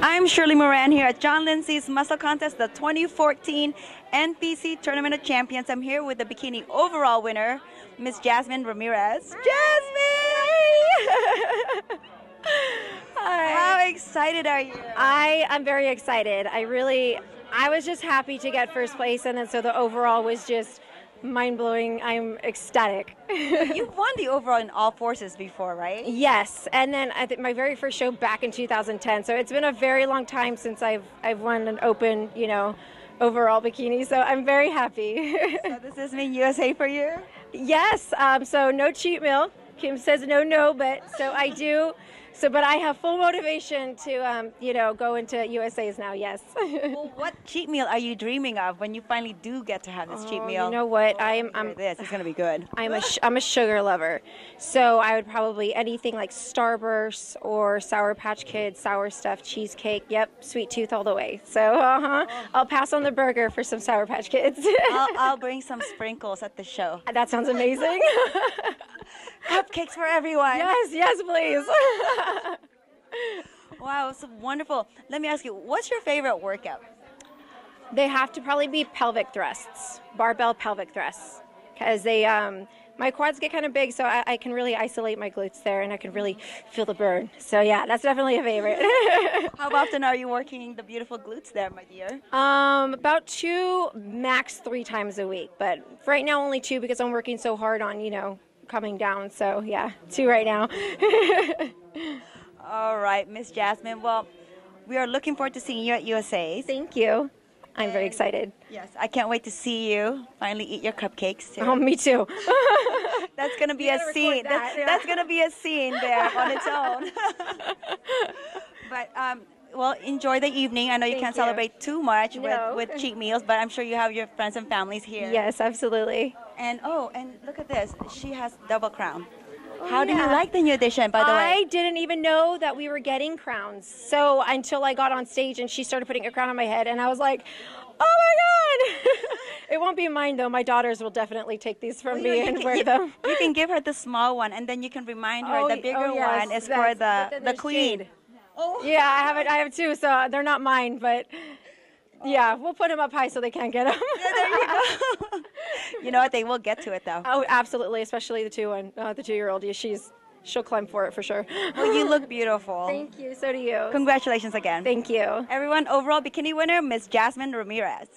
I'm Shirley Moran here at John Lindsay's Muscle Contest, the 2014 NPC Tournament of Champions. I'm here with the bikini overall winner, Miss Jasmine Ramirez. Jasmine! Hi. How excited are you? I am very excited. I really, I was just happy to get first place, and then so the overall was just mind blowing. I'm ecstatic. You've won the overall in all forces before, right? yes, and then I think my very first show back in 2010. So it's been a very long time since I've I've won an open, you know, overall bikini. So I'm very happy. So does this mean USA for you? yes. Um, so no cheat meal. Kim says no, no, but so I do. So, but I have full motivation to, um, you know, go into USA's now. Yes. Well, what cheat meal are you dreaming of when you finally do get to have this cheat Oh, meal? You know what? I'm I'm this. It's gonna be good. I'm a I'm a sugar lover, so I would probably anything like Starburst or Sour Patch Kids, sour stuff, cheesecake. Yep, sweet tooth all the way. So uh huh. I'll pass on the burger for some Sour Patch Kids. I'll, I'll bring some sprinkles at the show. that sounds amazing. Cupcakes for everyone. yes, yes, please. Wow, it's wonderful. Let me ask you, what's your favorite workout? they have to probably be pelvic thrusts, barbell pelvic thrusts, because they um. My quads get kind of big, so I, I can really isolate my glutes there, and I can really feel the burn. So yeah, that's definitely a favorite. How often are you working the beautiful glutes there, my dear? Um, about two, max three times a week. But right now, only two because I'm working so hard on, you know, coming down. So yeah, two right now. All right, Miss Jasmine. Well, we are looking forward to seeing you at USA. Thank you. I'm very excited. Yes, I can't wait to see you finally eat your cupcakes too. Oh, me too. that's gonna be a scene. that, That- yeah. That's gonna be a scene there on its own. but um, well, enjoy the evening. I know you Thank can't you. celebrate too much No. with, with cheat meals, but I'm sure you have your friends and families here. yes, absolutely. And oh, and look at this. She has double crown. Oh, How do you Oh, like the new edition, by the I way? I didn't even know that we were getting crowns. So until I got on stage and she started putting a crown on my head, and I was like, oh my God. it won't be mine though. My daughters will definitely take these from Well, me and can, wear you- them. you can give her the small one, and then you can remind her Oh, the oh, bigger oh, yes, one is for the the queen. Jade. Oh, Yeah, I have it. I have two, so they're not mine, but oh. yeah, we'll put them up high so they can't get them. there you go. you know what? They will get to it though. oh, absolutely, especially the two one, uh, the two-year-old. Yeah, she's she'll climb for it for sure. Well, you look beautiful. Thank you. So do you. Congratulations again. Thank you. Everyone, overall bikini winner, Miss Jasmine Ramirez.